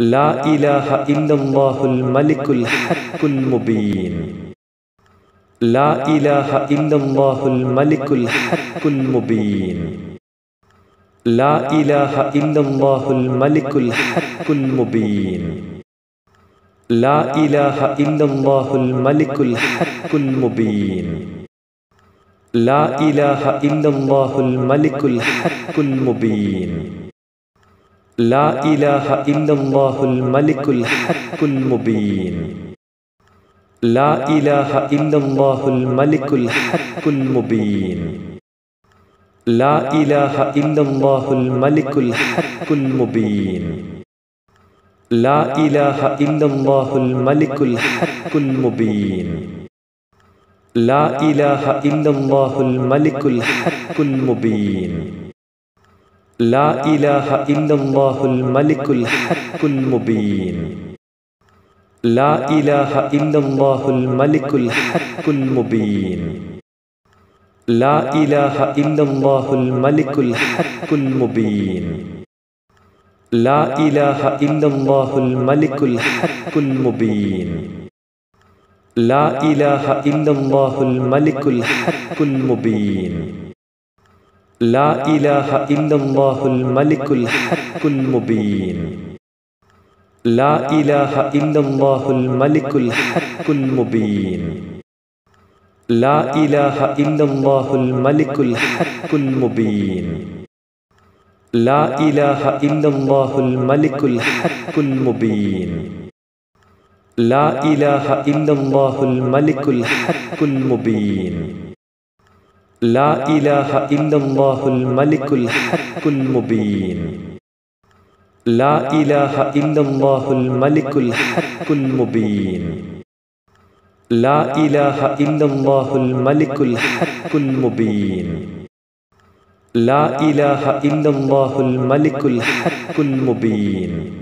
لا إله إلا الله الملك الحق المبين. لا إله إلا الله الملك الحق المبين. لا إله إلا الله الملك الحق المبين. لا إله إلا الله الملك الحق المبين. لا إله إلا الله الملك الحق المبين. لا إله إلا الله الملك الحق المبين. لا إله إلا الله الملك الحق المبين. لا إله إلا الله الملك الحق المبين. لا إله إلا الله الملك الحق المبين. لا إله إلا الله الملك الحق المبين. لا إله إلا الله الملك الحق المبين. لا إله إلا الله الملك الحق المبين. لا إله إلا الله الملك الحق المبين. لا إله إلا الله الملك الحق المبين. لا إله إلا الله الملك الحق المبين. لا إله إلا الله الملك الحق المبين. لا إله إلا الله الملك الحق المبين. لا إله إلا الله الملك الحق المبين. لا إله إلا الله الملك الحق المبين. لا إله إلا الله الملك الحق المبين. لا إله إلا الله الملك الحق المبين. لا إله إلا الله الملك الحق المبين. لا إله إلا الله الملك الحق المبين. لا إله إلا الله الملك الحق المبين.